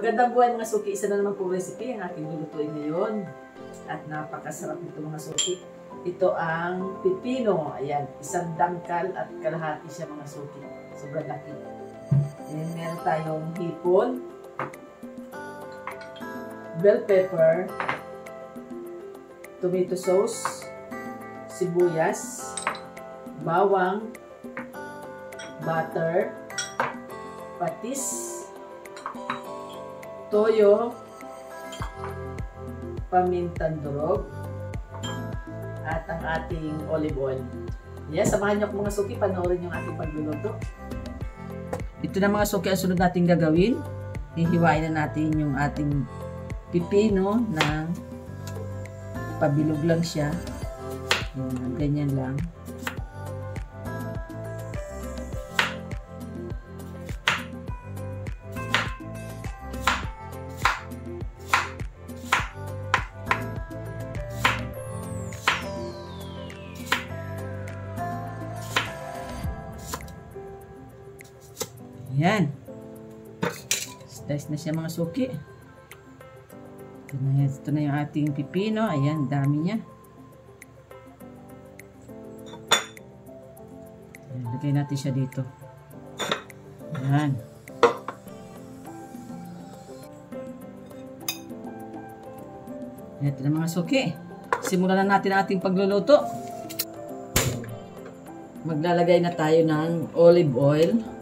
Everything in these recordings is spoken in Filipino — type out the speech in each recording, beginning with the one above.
Magandang buhay mga suki. Isa na naman po recipe ang aking lulutuin ngayon. At napakasarap nito mga suki. Ito ang pipino. Ayan, isang dangkal at kalahati siya mga suki. Sobrang laki. And meron tayong hipon, bell pepper, tomato sauce, sibuyas, bawang, butter, patis, toyo, pamintang durog, at ang ating olive oil. Yes, samahan niyo mga suki, panoorin yung ating pagluluto. Ito na mga suki ang sunod natin gagawin. Hihiwain na natin yung ating pipino na pabilog lang siya. Yan, ganyan lang. Yan. Slice na siya mga suki. Ito na, ito na yung ating pipino. Ayan, dami niya. Ayan, lagay natin siya dito. Ayan. Ito na mga suki. Simulan na natin ating pagluluto. Maglalagay na tayo ng olive oil.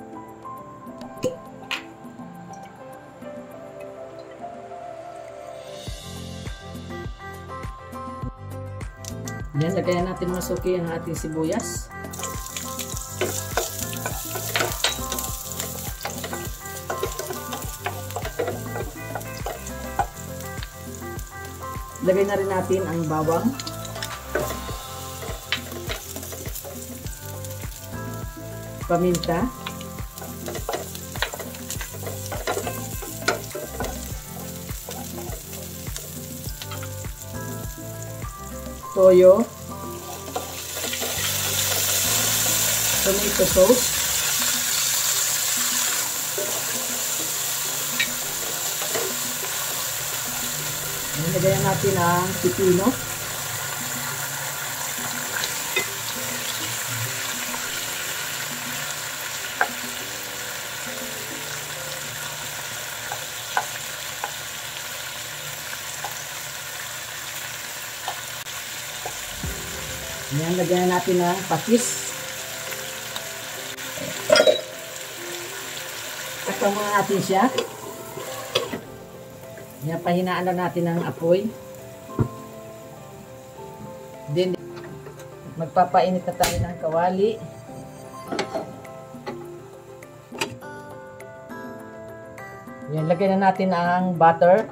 Yan, lagayan natin mga ang ating sibuyas. Lagay na rin natin ang bawang. Paminta. Toyo. Tomato sauce. Nilagayan natin ang pipino. Yan, lagyan natin ng patis. Takpan muna natin siya. Yan, pahinaan lang natin ng apoy. Then, magpapainit na tayo ng kawali. Yan, lagyan na natin ang butter.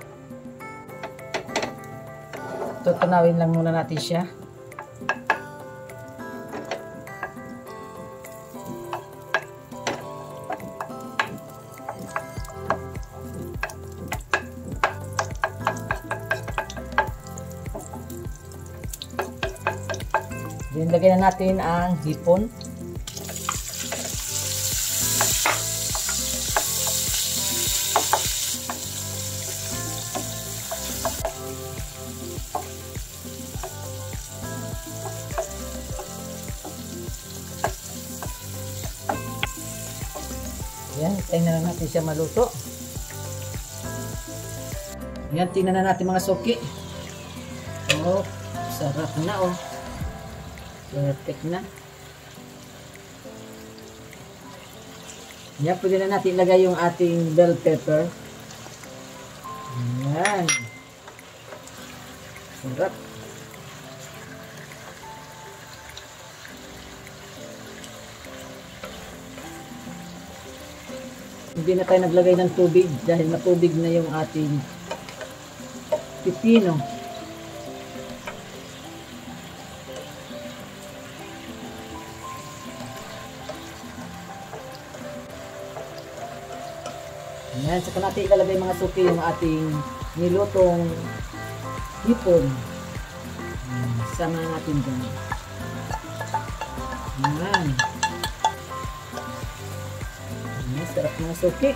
Tutunawin lang muna natin siya. Then, lagyan na natin ang hipon. Yan, tingnan na natin siya maluto. Yan, tingnan na natin mga suki. Oh, sarap na oh. Perfect na. Yan, pwede na natin ilagay yung ating bell pepper. Yan. Sarap. Hindi na tayo naglagay ng tubig dahil matubig na yung ating pipino. Ayan, saka natin ilalagay mga suki yung ating nilutong hipon. Ayan, sama natin dyan. Ayan. Ayan, sarap mga suki.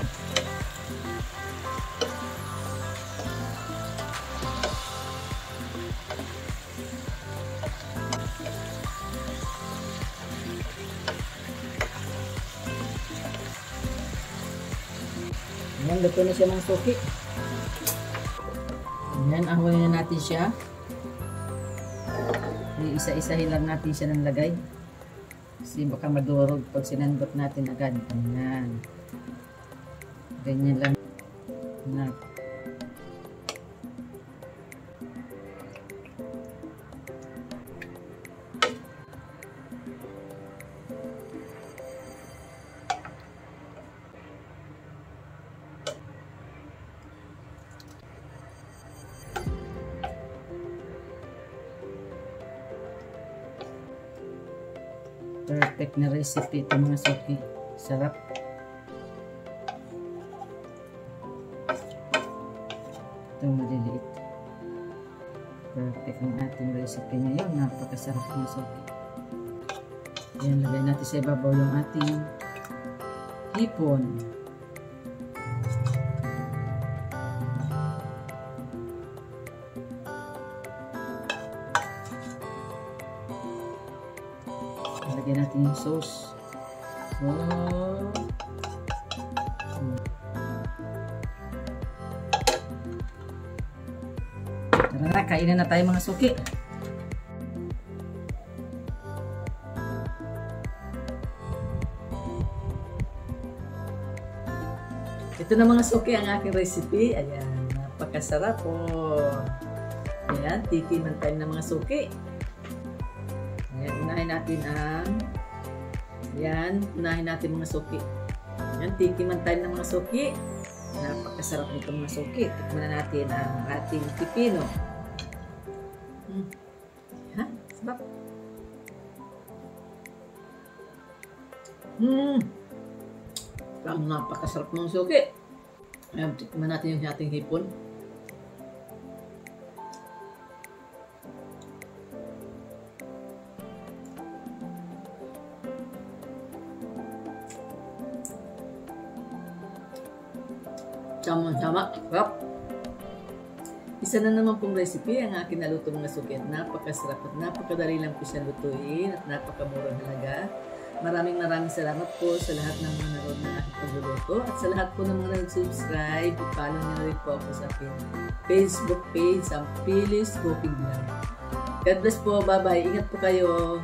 Ayan, luto na siya mga suki. Ayan, ahulin na natin siya. Isa-isahin lang natin siya ng lagay. Kasi baka madurog pag sinandot natin agad. Ayan. Ganyan lang. Na. Perfect na recipe ito mga suki. Sarap. Ito maliliit. Perfect ang ating recipe ngayon. Napakasarap ng suki. Yan, lagay natin sa ibabaw yung ating hipon. Lagyan natin yung sauce. So, Tara na, kainan na tayo mga suki. Ito na mga suki ang aking recipe. Ayan, napakasarap po. Ayan, titiman tayo ng mga suki. Natin ang Ayan, unahin natin mga suki. Ayan, tikiman tayo ng mga suki. Napakasarap nito mga suki. Tikman na natin ang ating pipino. Hmm. Ha? Sarap. Hmm. Ang napakasarap ng suki. Ayan, tikman natin yung ating hipon. Sama-sama. Sarap. Isa na naman pong recipe ang akin naluto mga suki at napakasarap at napakadali lang po siya lutuin at napakamurang halaga. Maraming maraming salamat po sa lahat ng mga naroon ng aking pagluluto at sa lahat po ng mga nag-subscribe. I-follow niyo rin po ako sa Facebook page ang Phyllis Cooking Vlog. God bless po. Bye-bye. Ingat po kayo.